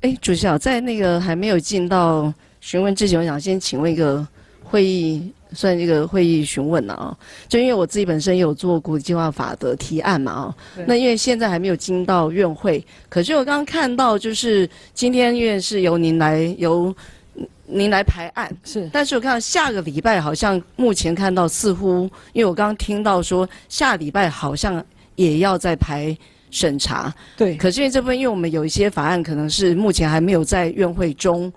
哎，主席啊，在那个还没有进到询问之前，我想先请问一个会议，算一个会议询问了啊。就因为我自己本身有做国际化法的提案嘛啊，那因为现在还没有进到院会，可是我刚刚看到就是今天因为是由您来由您来排案是，但是我看到下个礼拜好像目前看到似乎，因为我刚刚听到说下礼拜好像也要再排。审查对，可是因为这部分，因为我们有一些法案可能是目前还没有在院会中，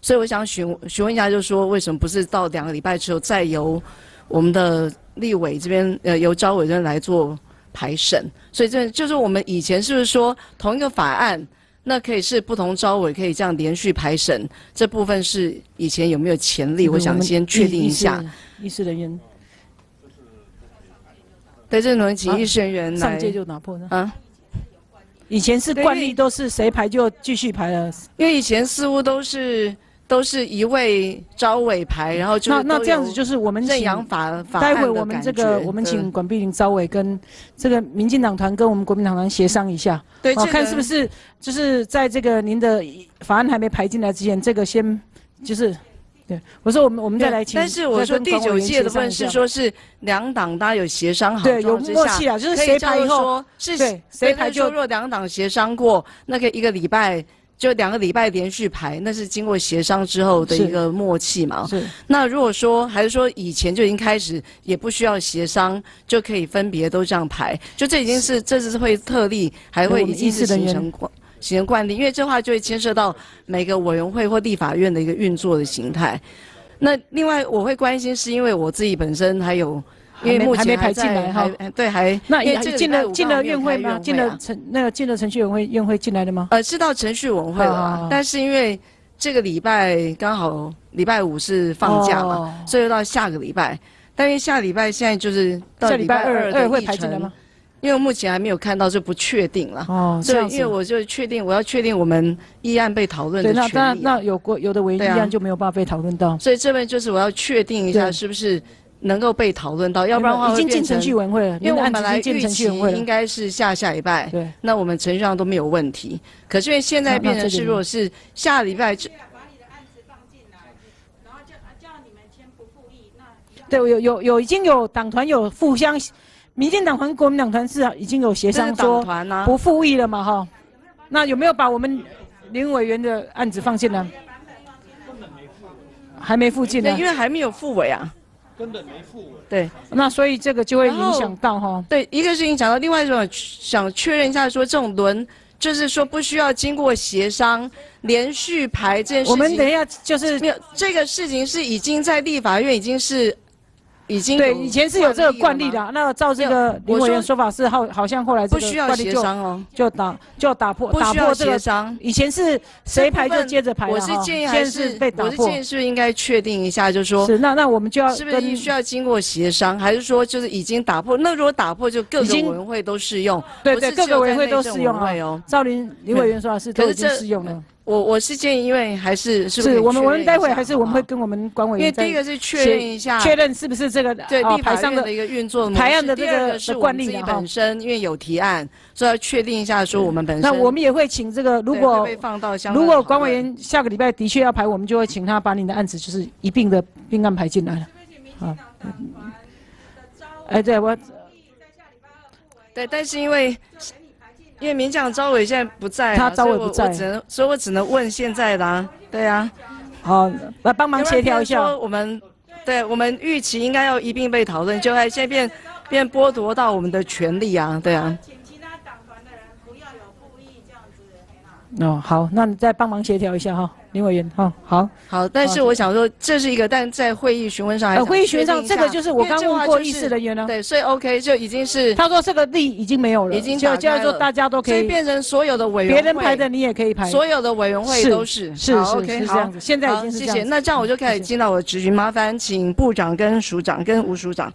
所以我想询询问一下，就是说为什么不是到两个礼拜之后再由我们的立委这边呃由招委这边来做排审？所以这就是我们以前是不是说同一个法案，那可以是不同招委可以这样连续排审？这部分是以前有没有潜力？我想先确定一下。议事人员，对，这能请议事人员来。上届就拿破呢？啊。以前是惯例，都是谁排就继续排了。因为以前似乎都是都是一位招委排，然后就那那这样子就是我们认养法法待会我们这个我们请管碧玲招委跟这个民进党团跟我们国民党团协商一下，对，看是不是就是在这个您的法案还没排进来之前，这个先就是。对，我说我们我们再来请。但是我说第九届的问是说是两党大家有协商好，对，有默契啊，就是谁排以后是谁排就若两党协商过，那个一个礼拜就两个礼拜连续排，那是经过协商之后的一个默契嘛。是。那如果说还是说以前就已经开始，也不需要协商就可以分别都这样排，就这已经是这是会特例，还会已经是形成过。形成惯例，因为这话就会牵涉到每个委员会或立法院的一个运作的形态。那另外我会关心，是因为我自己本身还有，因为目前还在还对还那也进了进了院会吗？进了程那个进了程序委员会院会进来的吗？呃，是到程序委员会了，但是因为这个礼拜刚好礼拜五是放假嘛，所以到下个礼拜。但因为下礼拜现在就是到礼拜二二会排进来吗？因为目前还没有看到，就不确定了。哦，所以因为我就确定，我要确定我们议案被讨论的权利。对，那那那有过有的违议案就没有办法被讨论到。所以这边就是我要确定一下，是不是能够被讨论到，要不然的话已经进程序委员会了。因为我们本来预期应该是下下礼拜，对，那我们程序上都没有问题。可是因为现在变成是，如果是下礼拜就把你的案子放进来然后叫叫你们签不复议那，对，有有有已经有党团有互相。民进党和国民党团是已经有协商说不复议了嘛？哈，那有没有把我们林委员的案子放进来？还没复进呢，因为还没有复委啊，根本没复委。对，那所以这个就会影响到哈。对，一个是影响到，另外一种想确认一下，说这种轮就是说不需要经过协商连续排这件事情。我们等一下就是没有这个事情是已经在立法院已经是。已经对，以前是有这个惯例的。那照这个林委员说法是，好，好像后来这个惯例就就打就打破打破这个。以前是谁排就接着排我是建议还是被打破。我是建议是不是应该确定一下，就是说。是那那我们就要是不是需要经过协商，还是说就是已经打破？那如果打破，就各个委员会都适用。对对，各个委员会都适用啊。赵林林委员说法是都已经适用了。我我是建议，因为还是是是我们我们待会还是我们会跟我们管委员因为第一个是确认一下，确认是不是这个对立法院的一个运作排案的这个是惯例本身因为有提案，所以要确定一下说我们本身。那我们也会请这个，如果如果管委员下个礼拜的确要排，我们就会请他把你的案子就是一并的并案排进来了。啊，哎，对我，对，但是因为。因为名将招伟现在不在，他招伟不在，只能，所以我只能问现在的啊，对啊，好，来帮忙协调一下。我们，对我们预期应该要一并被讨论，就还现在变变剥夺到我们的权利啊，对啊。请其他党团的人不要有。哦，好，那你再帮忙协调一下哈。林委员，哈好好，但是我想说，这是一个，但在会议询问上，会议询问上，这个就是我刚问过议事人员了，对，所以 OK 就已经是，他说这个例已经没有了，已经就就要说大家都可以，所以变成所有的委员，别人排的你也可以排，所有的委员会都是，是是是这样子，现在已经是这样，谢谢，那这样我就开始进到我的质询，麻烦请部长跟署长跟吴署长。